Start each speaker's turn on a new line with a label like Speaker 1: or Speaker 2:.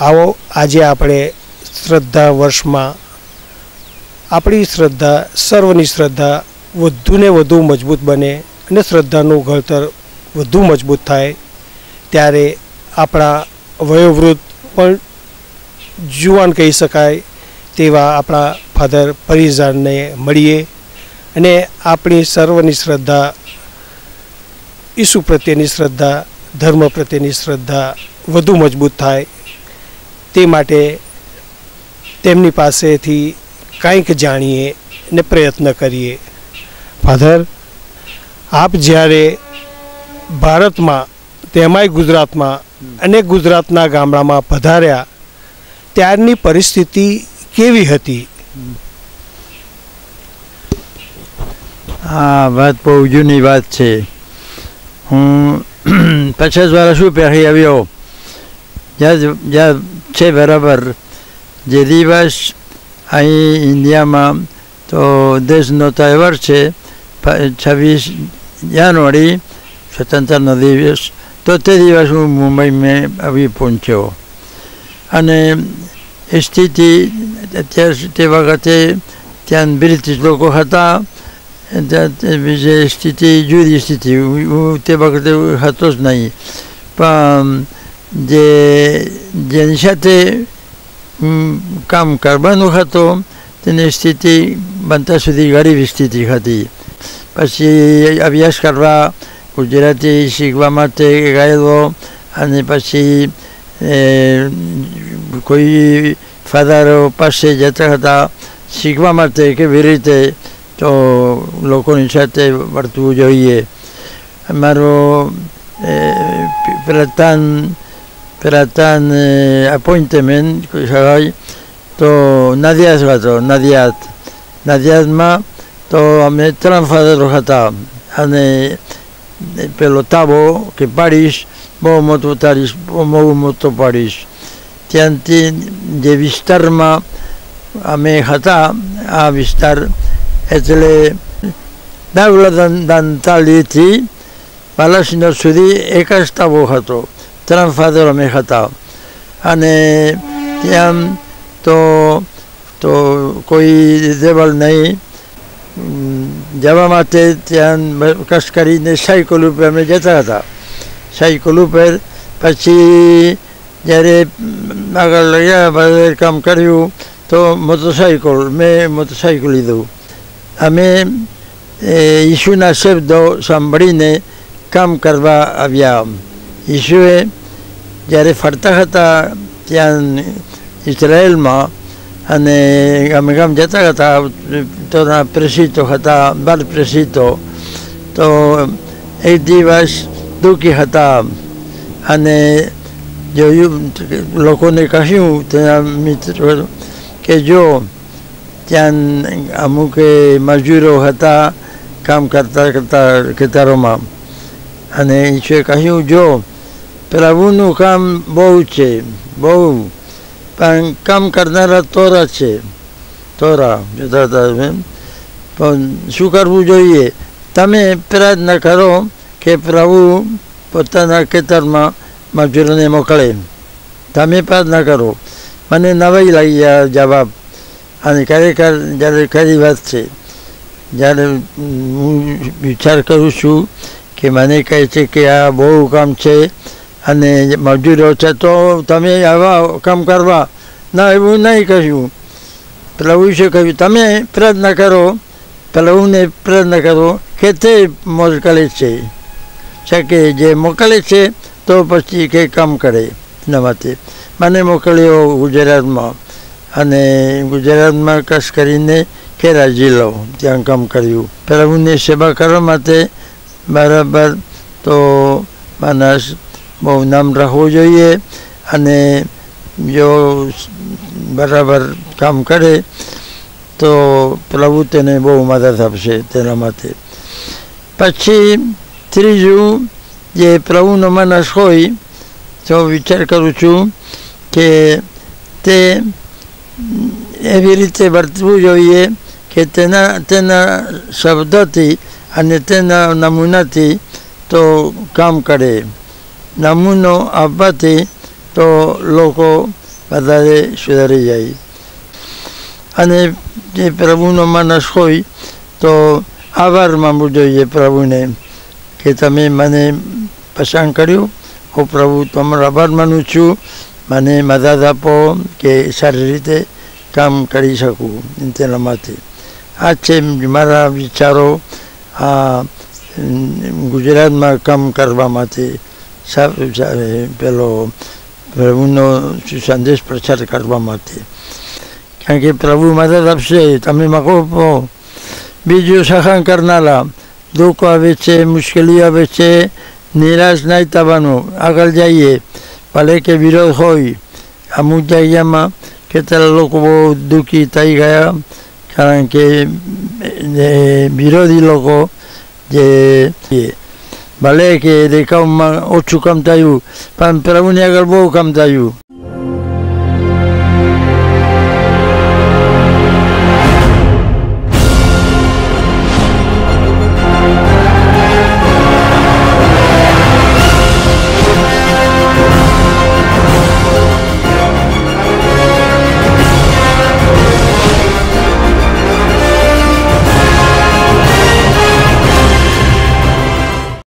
Speaker 1: આવો, આજે આપણે શ્રદ્ધા વર્ષમાં આપણી શ્રદ્ધા, સર્વની શ્રદ્ધા વધુને વધુ મજબૂત બને અને શ્રદ્ધાનું ઘડતર વધુ મજબૂત થાય ત્યારે આપણા વયોવૃદ્ધ પણ જુવાન કહી શકાય તેવા આપણા ફાધર પરિઝાનને મળીએ અને આપણી સર્વની શ્રદ્ધા, ઈસુ પ્રત્યેની શ્રદ્ધા, ધર્મ પ્રત્યેની શ્રદ્ધા વધુ મજબૂત થાય તે માટે તેમની પાસેથી કંઈક જાણીએ ને પ્રયત્ન કરીએ. ફાધર, આપ જ્યારે ભારતમાં, તેમાંય ગુજરાતમાં અને ગુજરાતના ગામડામાં પધાર્યા, ત્યારની પરિસ્થિતિ કેવી હતી?
Speaker 2: આ વાત બહુ જૂની વાત છે. હું પચાસ વર્ષ પહેરી આવ્યો. જ્યાં જ્યાં છે બરાબર જે દિવસ અહીં ઇન્ડિયામાં તો દેશનો તહેવાર છે છવ્વીસ જાન્યુઆરી સ્વતંત્રનો દિવસ તો તે દિવસ હું મુંબઈ મેં આવી પહોંચ્યો અને સ્થિતિ અત્યાર તે વખતે ત્યાં બ્રિટિશ લોકો હતા બીજી સ્થિતિ જુદી સ્થિતિ હું તે વખતે હતો જ નહીં પણ જે જેની સાથે કામ કરવાનું હતું તેની સ્થિતિ બનતા સુધી ગરીબ સ્થિતિ હતી પછી અભ્યાસ કરવા ગુજરાતી શીખવા માટે ગયેલો અને પછી કોઈ ફાધરો પાસે જતા હતા શીખવા માટે કેવી રીતે તો લોકોની સાથે વર્તવું જોઈએ મારો પ્રધાન περατάν appointment το να διάσβατο, να διάτ, να διάσμα το με τράμφα δεν το χατά. Αν πελοτάβω και πάρεις, μόνο το τάρεις, μόνο το πάρεις. Και αν την γεβιστάρμα με χατά, αβιστάρ, έτλε να βλαταν τάλι τι, αλλά συνασουδεί έκασταβο χατό. Father અમે હતા અને ત્યાં તો તો કોઈ દેવલ નહીં જવા માટે ત્યાં કશ કરીને સાયકલ ઉપર અમે જતા હતા સાયકલ ઉપર પછી જ્યારે આગળ ગયા કામ કર્યું તો મોટરસાયકલ મેં મોટરસાયકલ લીધું અમે ઈશુના શબ્દો સાંભળીને કામ કરવા આવ્યા ઈશુએ જ્યારે ફરતા હતા ત્યાં ઇઝરાયલમાં અને ગામે ગામ જતા હતા, તોના પ્રસિદ્ધો હતા બાર પ્રસિદ્ધો. તો એક દિવસ દુઃખી હતા અને જોયું લોકોને કહ્યું, તેના મિત્રો કે જો ત્યાં અમુક મજૂરો હતા કામ કરતા કરતા ખેતરોમાં. અને ઈશ્વરે કહ્યું, જો પ્રભુનું કામ બહુ છે બહુ પણ કામ કરનારા તોરા છે તોરા જતા હતા પણ શું કરવું જોઈએ તમે પ્રયત્ન કરો કે પ્રભુ પોતાના ખેતરમાં મજૂરોને મોકલે તમે પ્રયત્ન કરો મને નવાઈ લાગી જવાબ અને ખરેખર જ્યારે ખરી વાત છે જ્યારે હું વિચાર કરું છું કે મને કહે છે કે આ બહુ કામ છે અને મજૂરો છે તો તમે આવા કામ કરવા. ના, એવું નહીં કહ્યું. પેલા વિશે કહ્યું, તમે પ્રયત્ન કરો. પ્રભુને પ્રયત્ન કરો કે તે મોકલે છે. છે કે જે મોકલે છે, તો પછી કંઈ કામ કરે. એના માટે મને મોકલ્યો ગુજરાતમાં. અને ગુજરાતમાં ખાસ કરીને ખેરા જિલ્લો, ત્યાં કામ કર્યું. પ્રભુની સેવા કરવા માટે બરાબર તો માણસ બહુ નામ રાખવું જોઈએ અને જો બરાબર કામ કરે, તો પ્રભુ તેને બહુ મદદ આપશે તેના માટે. પછી ત્રીજું, જે પ્રભુનો માણસ હોય, તો વિચાર કરું છું કે તે એવી રીતે વર્તવું જોઈએ કે તેના તેના શબ્દોથી અને તેના નમૂનાથી તો કામ કરે. નમૂનો આપવાથી તો લોકો વધારે સુધારી જાય અને જે પ્રભુનો માણસ હોય તો આભાર માનવું જોઈએ પ્રભુને કે તમે મને પસંદ કર્યું હું પ્રભુ તમારો આભાર માનું છું મને મદદ આપો કે સારી રીતે કામ કરી શકું તેના માટે આ છે મારા વિચારો આ ગુજરાતમાં કામ કરવા માટે પેલો પ્રભુનો સંદેશ પ્રચાર કરવા માટે કારણ કે પ્રભુ મદદ આપશે તમે માગો બીજું સહન કરનારા દુઃખ આવે છે મુશ્કેલી આવે છે નિરાશ નહીં થવાનું આગળ જઈએ ભલે કે વિરોધ હોય અમુક જગ્યામાં કેટલા લોકો બહુ દુઃખી થઈ ગયા કારણ કે વિરોધી લોકો જે ભલે કે દેખાવમાં ઓછું કામ થયું પણ પ્રભુની આગળ બહુ કામ થયું